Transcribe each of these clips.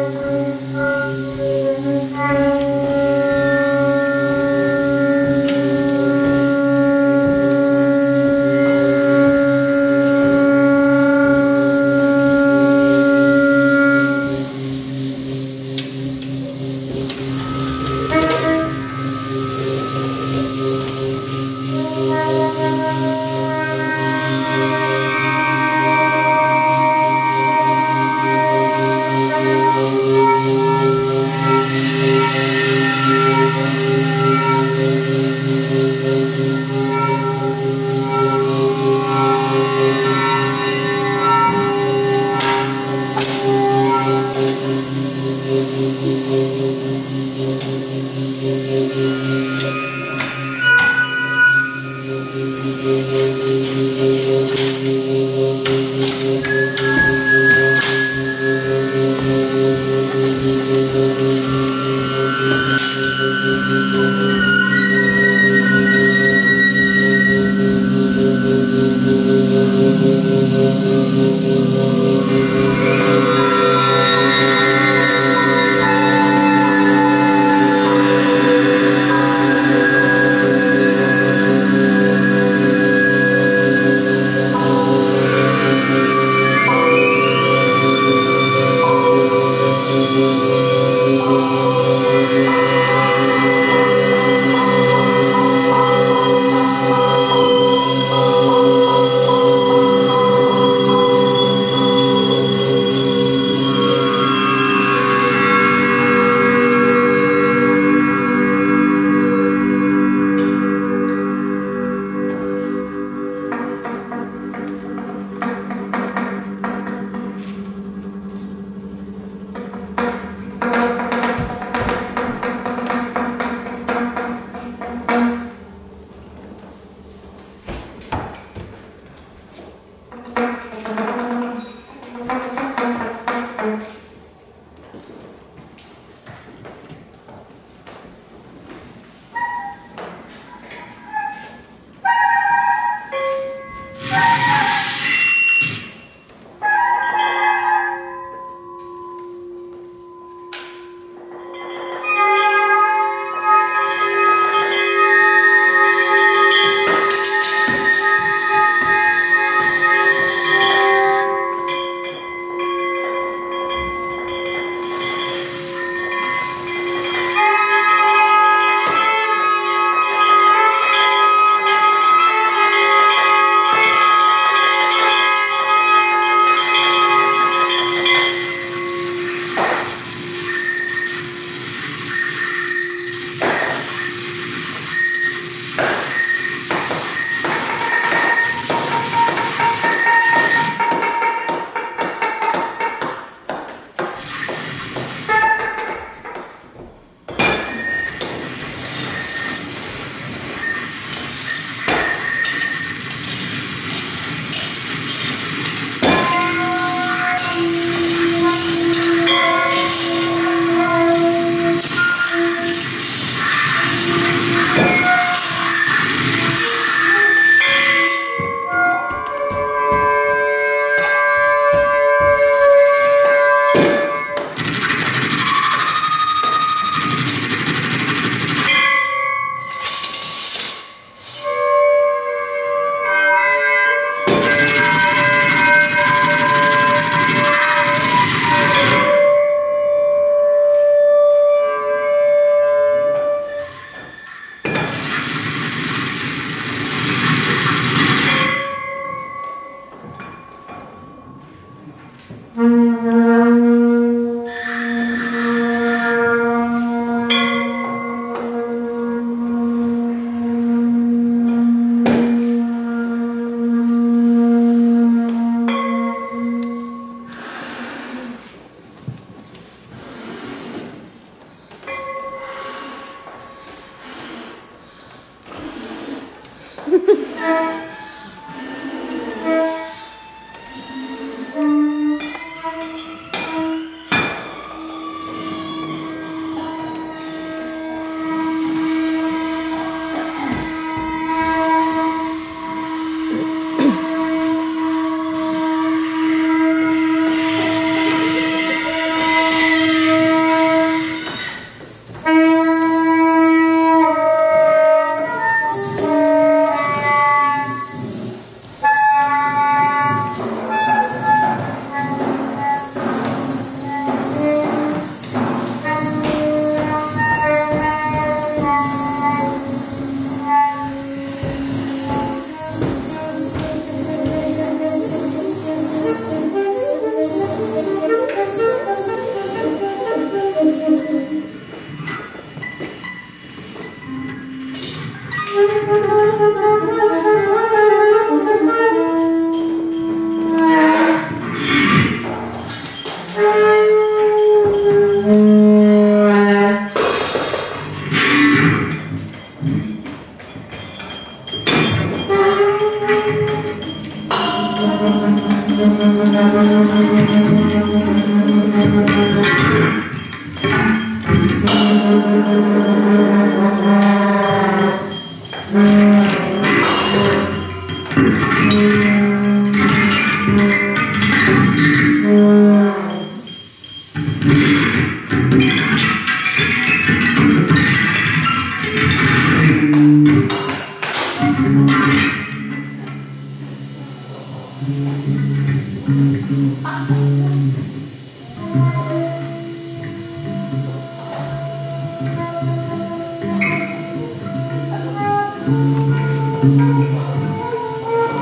Bye.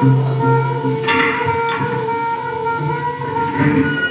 Thank you.